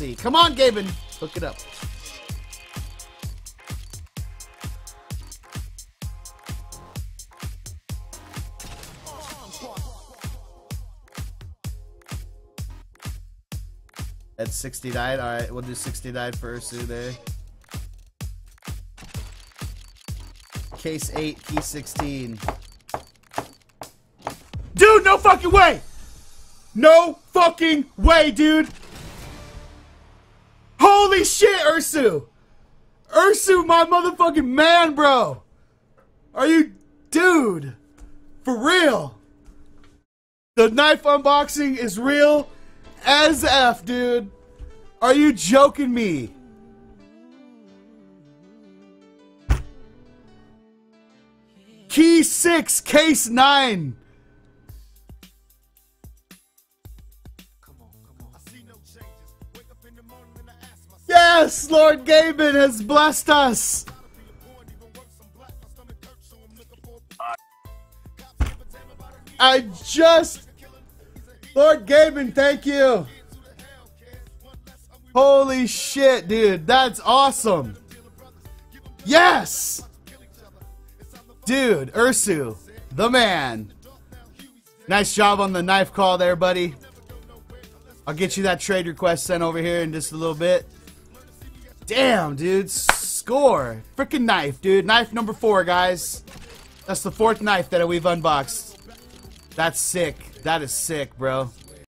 see. Come on, Gaben. Hook it up. At 69. Alright, we'll do 69 for Ursu there. Case 8, key 16. Dude, no fucking way! No fucking way, dude! Holy shit, Ursu! Ursu, my motherfucking man, bro! Are you. Dude! For real! The knife unboxing is real as F, dude! Are you joking me? Key 6, case 9. Yes, Lord Gaben has blessed us. I just. Lord Gaben, thank you. Holy shit, dude. That's awesome. Yes! Dude, Ursu, the man. Nice job on the knife call there, buddy. I'll get you that trade request sent over here in just a little bit. Damn, dude. Score. Freaking knife, dude. Knife number four, guys. That's the fourth knife that we've unboxed. That's sick. That is sick, bro.